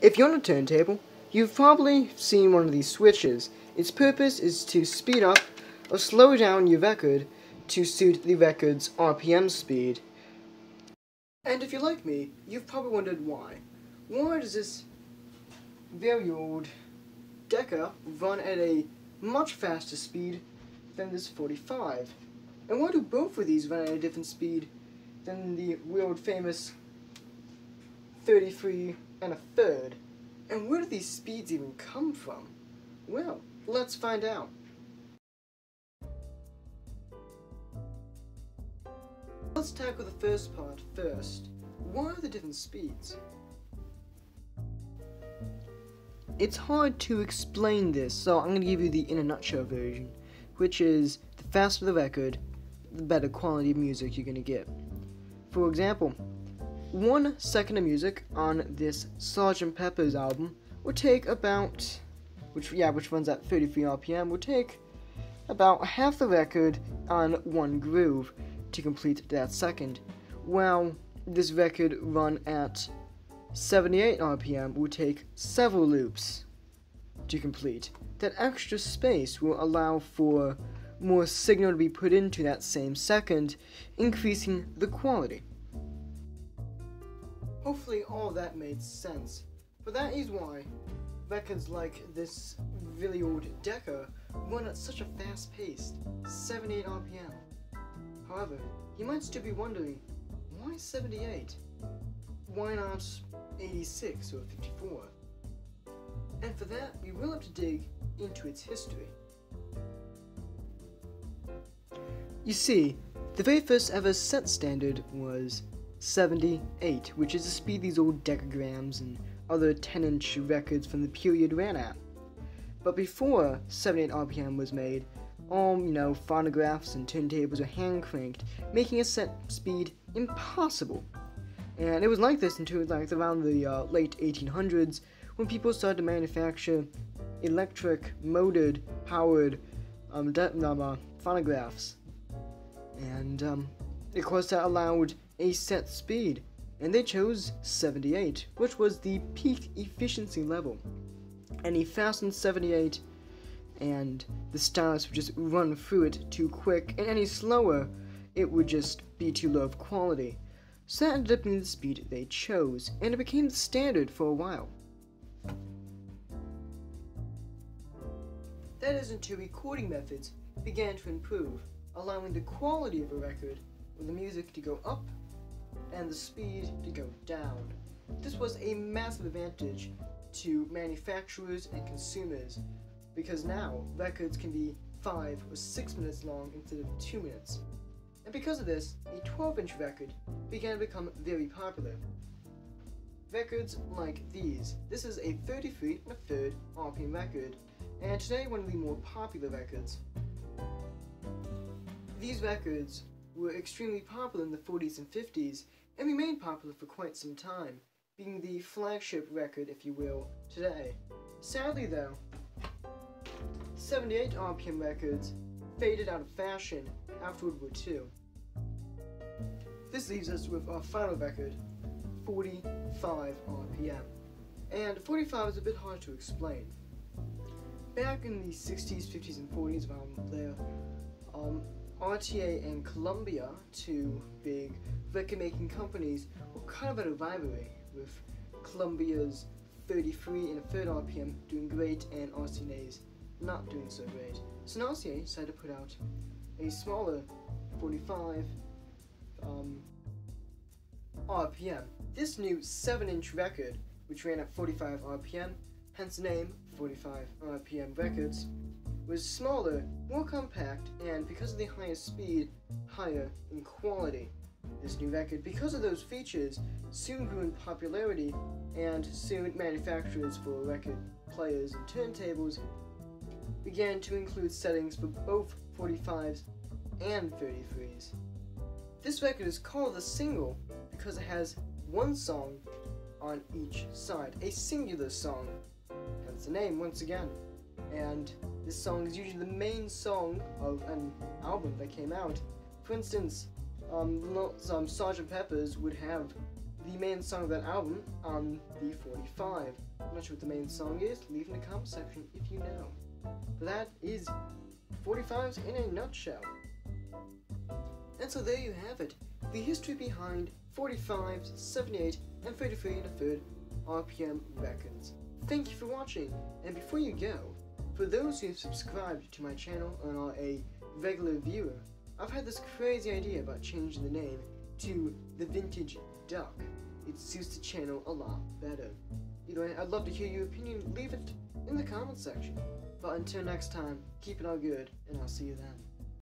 If you're on a turntable, you've probably seen one of these switches. Its purpose is to speed up or slow down your record to suit the record's RPM speed. And if you're like me, you've probably wondered why. Why does this very old Decca run at a much faster speed than this 45? And why do both of these run at a different speed than the world famous 33 and a third? And where do these speeds even come from? Well, let's find out. Let's tackle the first part first. Why are the different speeds? It's hard to explain this, so I'm going to give you the in a nutshell version, which is the faster the record, the better quality of music you're going to get. For example, one second of music on this Sgt. Pepper's album would take about, which yeah, which runs at 33 RPM, would take about half the record on one groove to complete that second. While this record run at 78 RPM will take several loops to complete. That extra space will allow for more signal to be put into that same second, increasing the quality. Hopefully all that made sense, but that is why records like this really old Decca run at such a fast pace, 78 RPM. However, you might still be wondering, why 78? Why not 86 or 54? And for that, we will have to dig into its history. You see, the very first ever set standard was 78, which is the speed these old decagrams and other 10 inch records from the period ran at. But before 78 RPM was made, all, you know, phonographs and turntables were hand cranked, making a set speed impossible. And it was like this until like around the uh, late 1800s when people started to manufacture electric motored powered um, de- um, uh, phonographs. And um, of course that allowed a set speed. And they chose 78, which was the peak efficiency level. Any faster than 78 and the stylus would just run through it too quick, and any slower, it would just be too low of quality. So that ended up being the speed they chose, and it became the standard for a while. That is until recording methods began to improve, allowing the quality of a record with the music to go up and the speed to go down. This was a massive advantage to manufacturers and consumers because now records can be 5 or 6 minutes long instead of 2 minutes. And because of this, a 12 inch record began to become very popular. Records like these. This is a 33 and a third RPM record, and today one of the more popular records. These records were extremely popular in the 40s and 50s, and remained popular for quite some time, being the flagship record, if you will, today. Sadly though, 78 RPM records faded out of fashion after World War II. This leaves us with our final record, 45 RPM. And 45 is a bit hard to explain. Back in the 60s, 50s, and 40s, around there, RCA and Columbia, two big record making companies, were kind of at a rivalry, with Columbia's 33 and a third RPM doing great and RCA's not doing so great. So now RCA decided to put out a smaller 45 um, RPM. This new 7 inch record, which ran at 45 RPM, hence the name 45 RPM Records, was smaller, more compact, and because of the higher speed, higher in quality. This new record, because of those features, soon grew in popularity, and soon manufacturers for record players and turntables began to include settings for both 45s and 33s. This record is called a single because it has one song on each side, a singular song. Hence the name once again. And this song is usually the main song of an album that came out. For instance, um, some Sgt. Pepper's would have the main song of that album on the 45. I'm not sure what the main song is. Leave in the comment section if you know. But that is 45s in a nutshell. And so there you have it. The history behind 45s, 78, and 33 and a third RPM records. Thank you for watching, and before you go, for those who have subscribed to my channel and are a regular viewer, I've had this crazy idea about changing the name to The Vintage Duck. It suits the channel a lot better. Either way, I'd love to hear your opinion. Leave it in the comment section. But until next time, keep it all good, and I'll see you then.